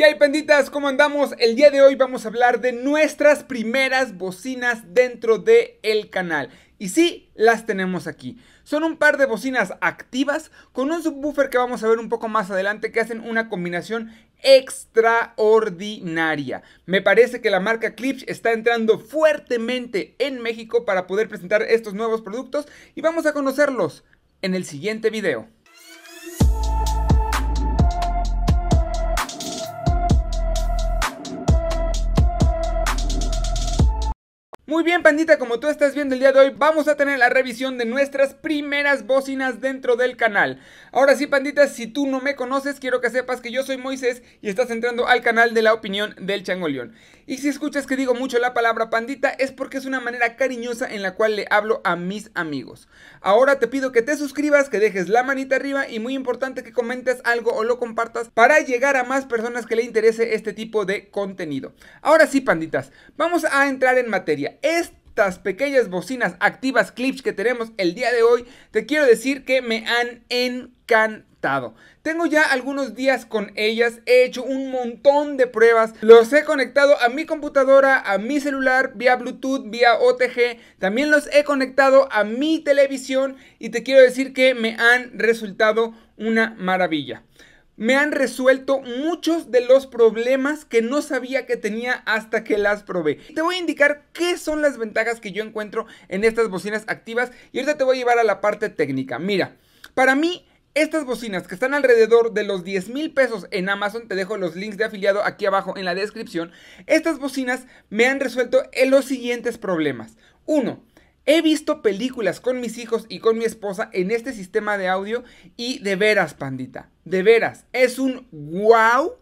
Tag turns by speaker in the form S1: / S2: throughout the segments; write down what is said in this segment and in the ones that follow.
S1: ¿Qué hay panditas? ¿Cómo andamos? El día de hoy vamos a hablar de nuestras primeras bocinas dentro del el canal. Y sí, las tenemos aquí. Son un par de bocinas activas con un subwoofer que vamos a ver un poco más adelante que hacen una combinación extraordinaria. Me parece que la marca Klipsch está entrando fuertemente en México para poder presentar estos nuevos productos y vamos a conocerlos en el siguiente video. Muy bien, pandita, como tú estás viendo el día de hoy, vamos a tener la revisión de nuestras primeras bocinas dentro del canal. Ahora sí, pandita, si tú no me conoces, quiero que sepas que yo soy Moisés y estás entrando al canal de la opinión del Changoleón. Y si escuchas que digo mucho la palabra pandita, es porque es una manera cariñosa en la cual le hablo a mis amigos. Ahora te pido que te suscribas, que dejes la manita arriba y muy importante que comentes algo o lo compartas para llegar a más personas que le interese este tipo de contenido. Ahora sí, panditas, vamos a entrar en materia estas pequeñas bocinas activas clips que tenemos el día de hoy, te quiero decir que me han encantado. Tengo ya algunos días con ellas, he hecho un montón de pruebas, los he conectado a mi computadora, a mi celular, vía Bluetooth, vía OTG, también los he conectado a mi televisión y te quiero decir que me han resultado una maravilla me han resuelto muchos de los problemas que no sabía que tenía hasta que las probé. Te voy a indicar qué son las ventajas que yo encuentro en estas bocinas activas y ahorita te voy a llevar a la parte técnica. Mira, para mí estas bocinas que están alrededor de los 10 mil pesos en Amazon, te dejo los links de afiliado aquí abajo en la descripción. Estas bocinas me han resuelto los siguientes problemas. Uno, He visto películas con mis hijos y con mi esposa en este sistema de audio y de veras, pandita, de veras, es un wow,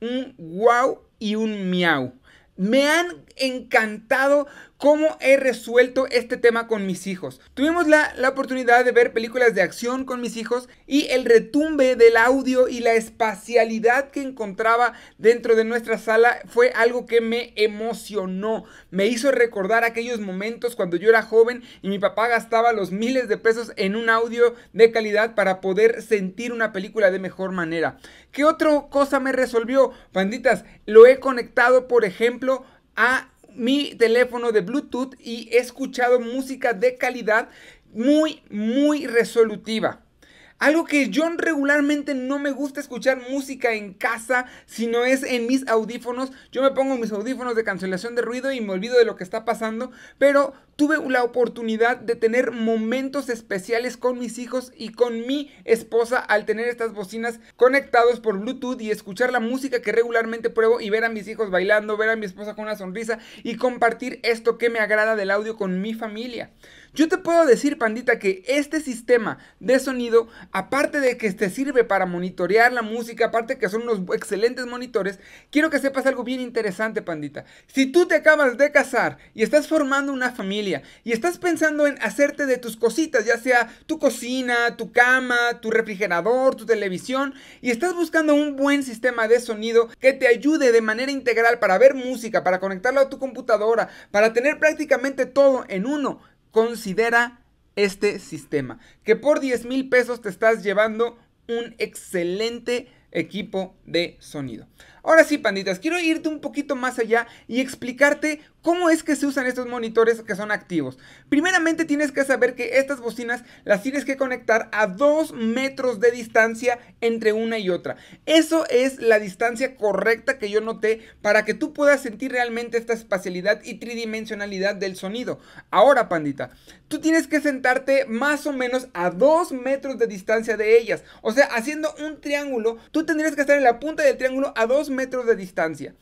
S1: un wow y un miau. Me han encantado cómo he resuelto este tema con mis hijos. Tuvimos la, la, oportunidad de ver películas de acción con mis hijos y el retumbe del audio y la espacialidad que encontraba dentro de nuestra sala fue algo que me emocionó. Me hizo recordar aquellos momentos cuando yo era joven y mi papá gastaba los miles de pesos en un audio de calidad para poder sentir una película de mejor manera. ¿Qué otra cosa me resolvió? Panditas, lo he conectado, por ejemplo, a mi teléfono de Bluetooth y he escuchado música de calidad muy, muy resolutiva. Algo que yo regularmente no me gusta escuchar música en casa, sino es en mis audífonos. Yo me pongo mis audífonos de cancelación de ruido y me olvido de lo que está pasando. Pero tuve la oportunidad de tener momentos especiales con mis hijos y con mi esposa al tener estas bocinas conectados por Bluetooth y escuchar la música que regularmente pruebo y ver a mis hijos bailando, ver a mi esposa con una sonrisa y compartir esto que me agrada del audio con mi familia. Yo te puedo decir, pandita, que este sistema de sonido, aparte de que te sirve para monitorear la música, aparte que son unos excelentes monitores, quiero que sepas algo bien interesante, pandita. Si tú te acabas de casar y estás formando una familia y estás pensando en hacerte de tus cositas, ya sea tu cocina, tu cama, tu refrigerador, tu televisión, y estás buscando un buen sistema de sonido que te ayude de manera integral para ver música, para conectarlo a tu computadora, para tener prácticamente todo en uno, considera este sistema. Que por 10 mil pesos te estás llevando un excelente equipo de sonido. Ahora sí, panditas, quiero irte un poquito más allá y explicarte cómo es que se usan estos monitores que son activos. Primeramente tienes que saber que estas bocinas las tienes que conectar a 2 metros de distancia entre una y otra. Eso es la distancia correcta que yo noté para que tú puedas sentir realmente esta espacialidad y tridimensionalidad del sonido. Ahora, pandita, tú tienes que sentarte más o menos a 2 metros de distancia de ellas. O sea, haciendo un triángulo, tú tendrías que estar en la punta del triángulo a 2 metros de distancia.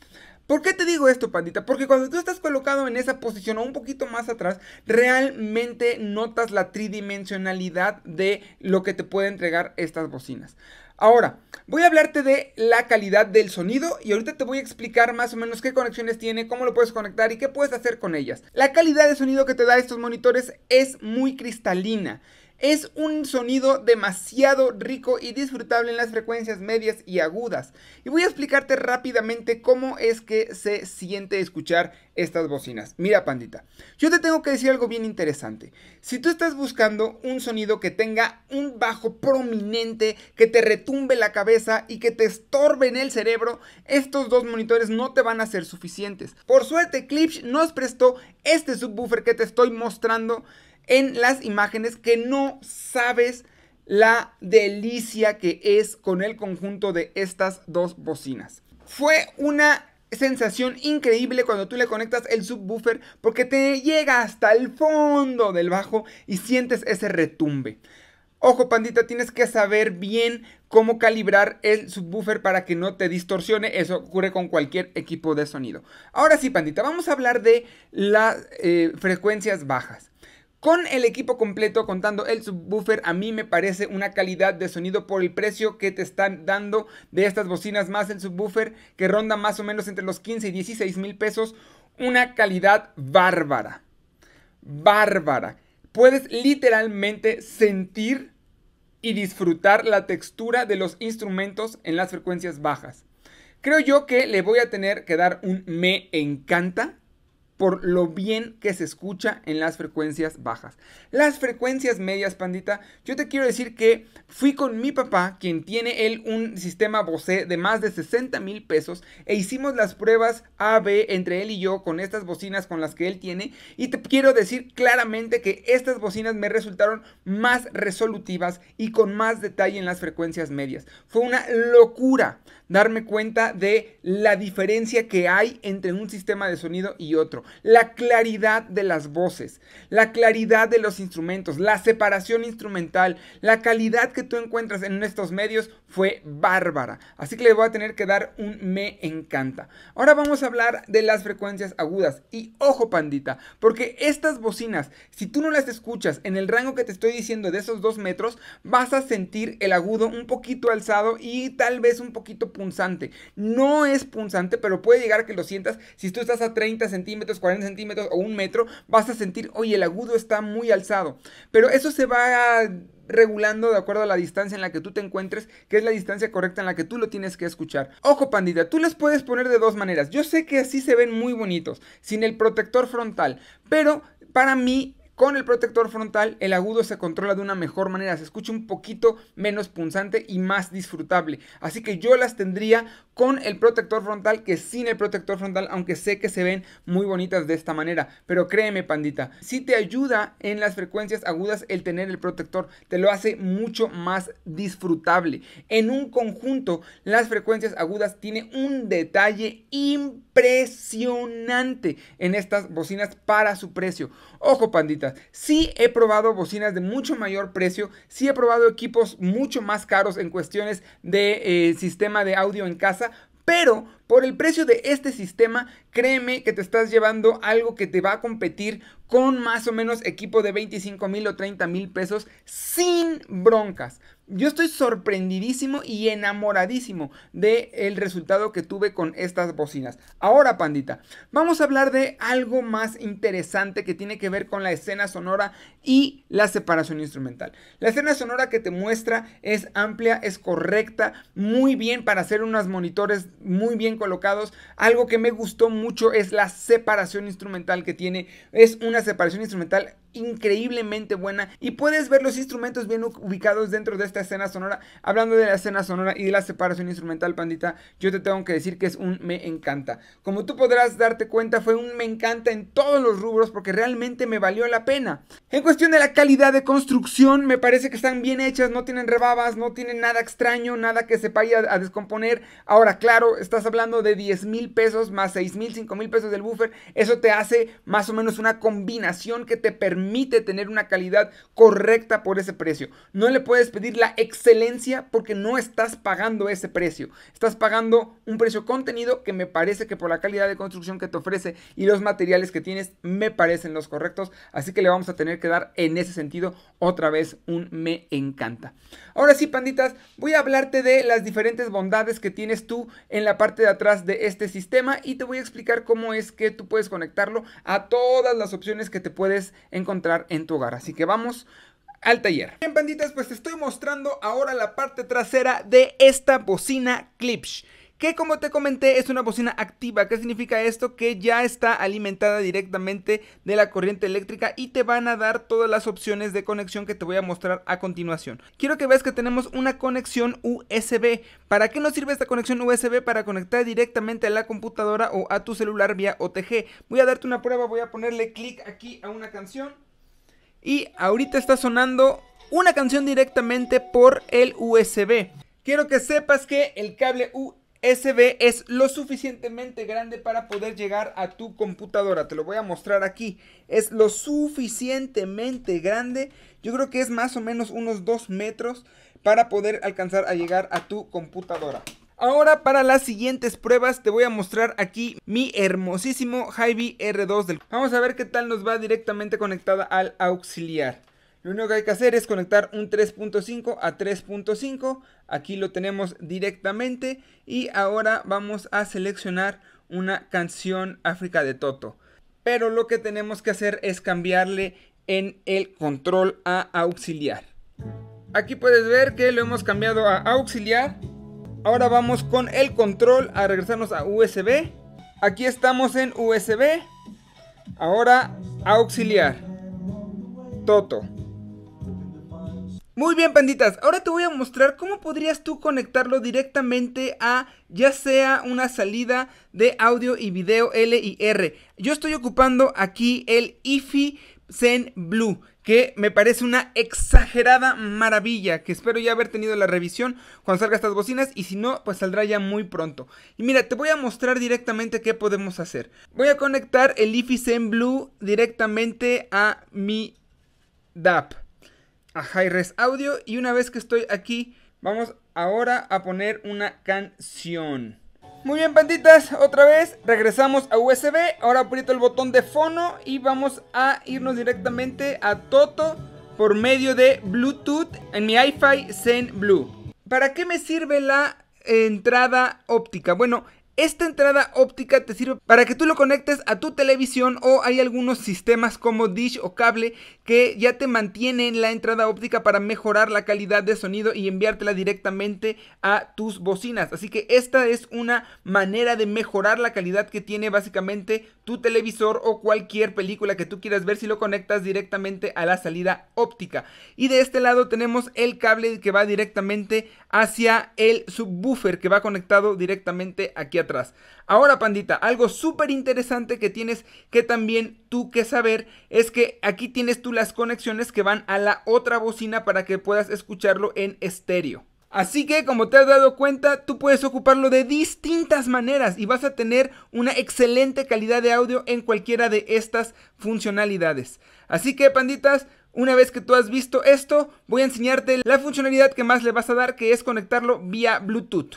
S1: ¿Por qué te digo esto, pandita? Porque cuando tú estás colocado en esa posición o un poquito más atrás, realmente notas la tridimensionalidad de lo que te puede entregar estas bocinas. Ahora, voy a hablarte de la calidad del sonido y ahorita te voy a explicar más o menos qué conexiones tiene, cómo lo puedes conectar y qué puedes hacer con ellas. La calidad de sonido que te da estos monitores es muy cristalina. Es un sonido demasiado rico y disfrutable en las frecuencias medias y agudas. Y voy a explicarte rápidamente cómo es que se siente escuchar estas bocinas. Mira, pandita, yo te tengo que decir algo bien interesante. Si tú estás buscando un sonido que tenga un bajo prominente, que te retumbe la cabeza y que te estorbe en el cerebro, estos dos monitores no te van a ser suficientes. Por suerte, Klipsch nos prestó este subwoofer que te estoy mostrando en las imágenes que no sabes la delicia que es con el conjunto de estas dos bocinas. Fue una sensación increíble cuando tú le conectas el subwoofer porque te llega hasta el fondo del bajo y sientes ese retumbe. Ojo pandita, tienes que saber bien cómo calibrar el subwoofer para que no te distorsione. Eso ocurre con cualquier equipo de sonido. Ahora sí, pandita, vamos a hablar de las eh, frecuencias bajas. Con el equipo completo, contando el subwoofer, a mí me parece una calidad de sonido por el precio que te están dando de estas bocinas más el subwoofer, que ronda más o menos entre los 15 y 16 mil pesos. Una calidad bárbara. Bárbara. Puedes literalmente sentir y disfrutar la textura de los instrumentos en las frecuencias bajas. Creo yo que le voy a tener que dar un me encanta por lo bien que se escucha en las frecuencias bajas. Las frecuencias medias, pandita, yo te quiero decir que fui con mi papá, quien tiene él un sistema Bose de más de 60 mil pesos, e hicimos las pruebas A, B entre él y yo con estas bocinas con las que él tiene, y te quiero decir claramente que estas bocinas me resultaron más resolutivas y con más detalle en las frecuencias medias. Fue una locura darme cuenta de la diferencia que hay entre un sistema de sonido y otro, la claridad de las voces, la claridad de los instrumentos, la separación instrumental, la calidad que tú encuentras en estos medios fue bárbara. Así que le voy a tener que dar un me encanta. Ahora vamos a hablar de las frecuencias agudas. Y ojo pandita, porque estas bocinas, si tú no las escuchas en el rango que te estoy diciendo de esos dos metros, vas a sentir el agudo un poquito alzado y tal vez un poquito punzante. No es punzante, pero puede llegar a que lo sientas. Si tú estás a 30 centímetros, 40 centímetros o un metro, vas a sentir, oye, el agudo está muy alzado. Pero eso se va a regulando de acuerdo a la distancia en la que tú te encuentres, que es la distancia correcta en la que tú lo tienes que escuchar. Ojo pandita, tú las puedes poner de dos maneras. Yo sé que así se ven muy bonitos, sin el protector frontal, pero para mí con el protector frontal el agudo se controla de una mejor manera, se escucha un poquito menos punzante y más disfrutable. Así que yo las tendría con el protector frontal que sin el protector frontal, aunque sé que se ven muy bonitas de esta manera. Pero créeme pandita, si te ayuda en las frecuencias agudas el tener el protector, te lo hace mucho más disfrutable. En un conjunto, las frecuencias agudas tienen un detalle impresionante en estas bocinas para su precio. Ojo pandita, sí he probado bocinas de mucho mayor precio, sí he probado equipos mucho más caros en cuestiones de eh, sistema de audio en casa, pero por el precio de este sistema, créeme que te estás llevando algo que te va a competir con más o menos equipo de 25 mil o 30 mil pesos sin broncas. Yo estoy sorprendidísimo y enamoradísimo del el resultado que tuve con estas bocinas. Ahora, pandita, vamos a hablar de algo más interesante que tiene que ver con la escena sonora y la separación instrumental. La escena sonora que te muestra es amplia, es correcta, muy bien para hacer unos monitores muy bien colocados. Algo que me gustó mucho es la separación instrumental que tiene. Es una separación instrumental increíblemente buena y puedes ver los instrumentos bien ubicados dentro de esta escena sonora. Hablando de la escena sonora y de la separación instrumental, pandita, yo te tengo que decir que es un me encanta. Como tú podrás darte cuenta, fue un me encanta en todos los rubros porque realmente me valió la pena. En cuestión de la calidad de construcción, me parece que están bien hechas, no tienen rebabas, no tienen nada extraño, nada que se vaya a descomponer. Ahora, claro, estás hablando de 10 mil pesos más 6 mil, 5 mil pesos del buffer. Eso te hace más o menos una combinación que te permite permite tener una calidad correcta por ese precio. No le puedes pedir la excelencia porque no estás pagando ese precio. Estás pagando un precio contenido que me parece que por la calidad de construcción que te ofrece y los materiales que tienes me parecen los correctos. Así que le vamos a tener que dar en ese sentido otra vez un me encanta. Ahora sí, panditas, voy a hablarte de las diferentes bondades que tienes tú en la parte de atrás de este sistema y te voy a explicar cómo es que tú puedes conectarlo a todas las opciones que te puedes encontrar en tu hogar. Así que vamos al taller. Bien, banditas, pues te estoy mostrando ahora la parte trasera de esta bocina Klipsch que como te comenté es una bocina activa. ¿Qué significa esto? Que ya está alimentada directamente de la corriente eléctrica y te van a dar todas las opciones de conexión que te voy a mostrar a continuación. Quiero que veas que tenemos una conexión USB. ¿Para qué nos sirve esta conexión USB? Para conectar directamente a la computadora o a tu celular vía OTG. Voy a darte una prueba, voy a ponerle clic aquí a una canción. Y ahorita está sonando una canción directamente por el USB. Quiero que sepas que el cable USB SB es lo suficientemente grande para poder llegar a tu computadora. Te lo voy a mostrar aquí. Es lo suficientemente grande. Yo creo que es más o menos unos 2 metros para poder alcanzar a llegar a tu computadora. Ahora para las siguientes pruebas te voy a mostrar aquí mi hermosísimo Hy-Vee R2 Vamos a ver qué tal nos va directamente conectada al auxiliar. Lo único que hay que hacer es conectar un 3.5 a 3.5. Aquí lo tenemos directamente. Y ahora vamos a seleccionar una canción África de Toto. Pero lo que tenemos que hacer es cambiarle en el control a auxiliar. Aquí puedes ver que lo hemos cambiado a auxiliar. Ahora vamos con el control a regresarnos a USB. Aquí estamos en USB. Ahora auxiliar. Toto. Muy bien, panditas. Ahora te voy a mostrar cómo podrías tú conectarlo directamente a ya sea una salida de audio y video L y R. Yo estoy ocupando aquí el IFI Zen Blue, que me parece una exagerada maravilla, que espero ya haber tenido la revisión cuando salga estas bocinas y si no, pues saldrá ya muy pronto. Y mira, te voy a mostrar directamente qué podemos hacer. Voy a conectar el IFI Zen Blue directamente a mi DAP a Hi-Res Audio y una vez que estoy aquí vamos ahora a poner una canción. Muy bien banditas, otra vez regresamos a USB, ahora aprieto el botón de fono y vamos a irnos directamente a Toto por medio de Bluetooth en mi iFi Zen Blue. ¿Para qué me sirve la entrada óptica? Bueno, esta entrada óptica te sirve para que tú lo conectes a tu televisión o hay algunos sistemas como Dish o cable que ya te mantienen la entrada óptica para mejorar la calidad de sonido y enviártela directamente a tus bocinas. Así que esta es una manera de mejorar la calidad que tiene básicamente tu televisor o cualquier película que tú quieras ver si lo conectas directamente a la salida óptica. Y de este lado tenemos el cable que va directamente hacia el subwoofer que va conectado directamente aquí Ahora, pandita, algo súper interesante que tienes que también tú que saber es que aquí tienes tú las conexiones que van a la otra bocina para que puedas escucharlo en estéreo. Así que como te has dado cuenta, tú puedes ocuparlo de distintas maneras y vas a tener una excelente calidad de audio en cualquiera de estas funcionalidades. Así que panditas, una vez que tú has visto esto, voy a enseñarte la funcionalidad que más le vas a dar, que es conectarlo vía Bluetooth.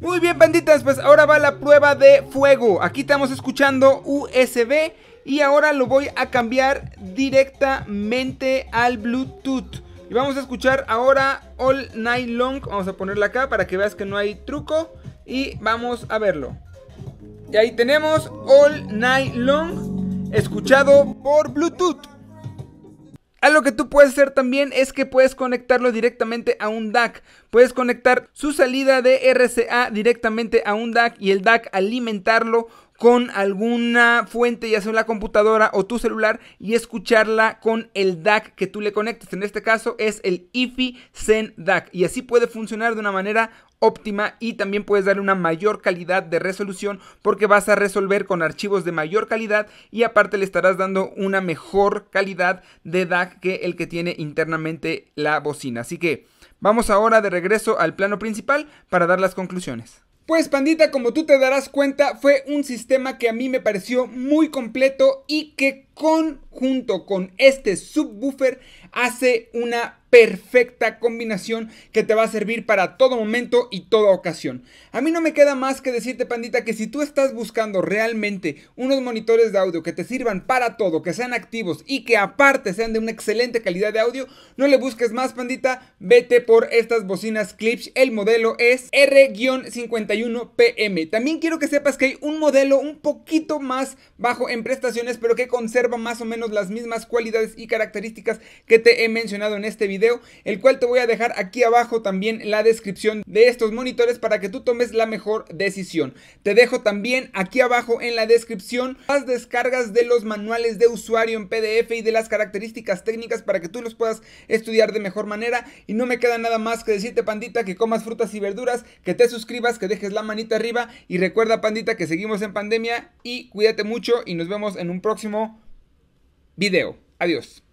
S1: Muy bien, banditas, pues ahora va la prueba de fuego. Aquí estamos escuchando USB y ahora lo voy a cambiar directamente al Bluetooth. Y vamos a escuchar ahora All Night Long. Vamos a ponerla acá para que veas que no hay truco. Y vamos a verlo. Y ahí tenemos All Night Long escuchado por Bluetooth. Algo que tú puedes hacer también es que puedes conectarlo directamente a un DAC. Puedes conectar su salida de RCA directamente a un DAC y el DAC alimentarlo con alguna fuente, ya sea la computadora o tu celular, y escucharla con el DAC que tú le conectes. En este caso es el IFI Zen DAC. Y así puede funcionar de una manera óptima y también puedes darle una mayor calidad de resolución porque vas a resolver con archivos de mayor calidad y aparte le estarás dando una mejor calidad de DAC que el que tiene internamente la bocina. Así que vamos ahora de regreso al plano principal para dar las conclusiones. Pues pandita, como tú te darás cuenta, fue un sistema que a mí me pareció muy completo y que conjunto con este subwoofer hace una perfecta combinación que te va a servir para todo momento y toda ocasión. A mí no me queda más que decirte, pandita, que si tú estás buscando realmente unos monitores de audio que te sirvan para todo, que sean activos y que aparte sean de una excelente calidad de audio, no le busques más, pandita, vete por estas bocinas Clips. El modelo es R-51PM. También quiero que sepas que hay un modelo un poquito más bajo en prestaciones, pero que conserva más o menos las mismas cualidades y características que te he mencionado en este el cual te voy a dejar aquí abajo también la descripción de estos monitores para que tú tomes la mejor decisión. Te dejo también aquí abajo en la descripción las descargas de los manuales de usuario en PDF y de las características técnicas para que tú los puedas estudiar de mejor manera y no me queda nada más que decirte pandita que comas frutas y verduras, que te suscribas, que dejes la manita arriba y recuerda pandita que seguimos en pandemia y cuídate mucho y nos vemos en un próximo video. Adiós.